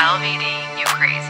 LVD, you crazy.